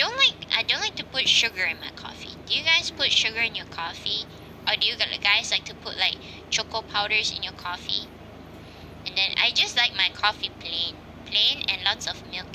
don't like I don't like to put sugar in my coffee. Do you guys put sugar in your coffee? Or do you guys like to put like choco powders in your coffee? And then I just like my coffee plain. Plain and lots of milk